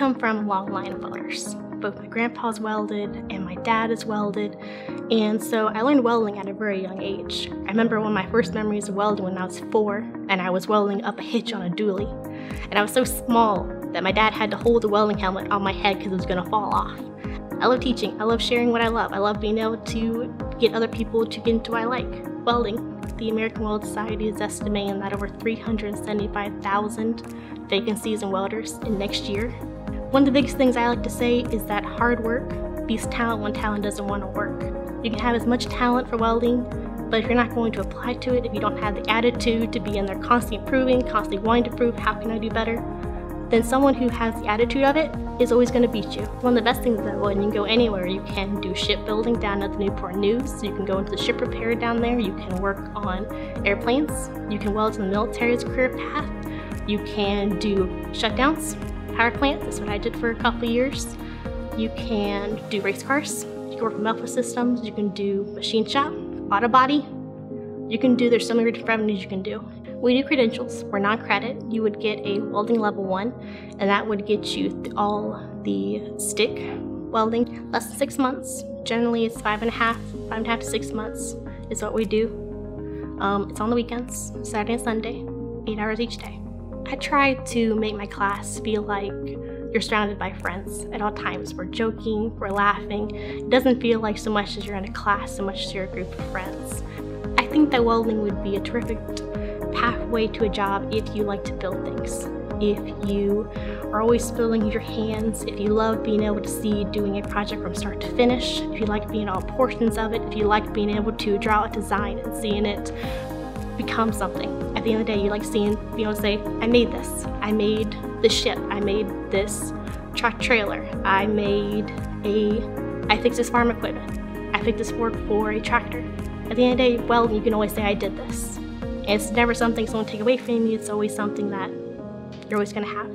from a long line of welders. Both my grandpa's welded and my dad is welded, and so I learned welding at a very young age. I remember one of my first memories of welding when I was four, and I was welding up a hitch on a dually. And I was so small that my dad had to hold the welding helmet on my head because it was gonna fall off. I love teaching, I love sharing what I love. I love being able to get other people to get into what I like, welding. The American Weld Society is estimating that over 375,000 vacancies in welders in next year. One of the biggest things I like to say is that hard work beats talent when talent doesn't want to work. You can have as much talent for welding, but if you're not going to apply to it, if you don't have the attitude to be in there constantly improving, constantly wanting to prove how can I do better, then someone who has the attitude of it is always going to beat you. One of the best things though, when you can go anywhere, you can do shipbuilding down at the Newport News, you can go into the ship repair down there, you can work on airplanes, you can weld in the military's career path, you can do shutdowns, power plants, that's what I did for a couple years. You can do race cars, you can work with Melfa Systems, you can do machine shop, auto body, you can do, there's so many different avenues you can do. We do credentials. We're non-credit. You would get a welding level one, and that would get you all the stick welding. Less than six months. Generally, it's five and a half, five and a half to six months is what we do. Um, it's on the weekends, Saturday and Sunday, eight hours each day. I try to make my class feel like you're surrounded by friends at all times. We're joking, we're laughing. It doesn't feel like so much as you're in a class, so much as you're a group of friends. I think that welding would be a terrific pathway to a job if you like to build things. If you are always filling your hands, if you love being able to see doing a project from start to finish, if you like being all portions of it, if you like being able to draw a design and seeing it become something. At the end of the day, you like seeing, say, I made this. I made this ship. I made this truck trailer. I made a, I fixed this farm equipment. I fixed this fork for a tractor. At the end of the day, well, you can always say, I did this. And it's never something someone take away from you, it's always something that you're always gonna have.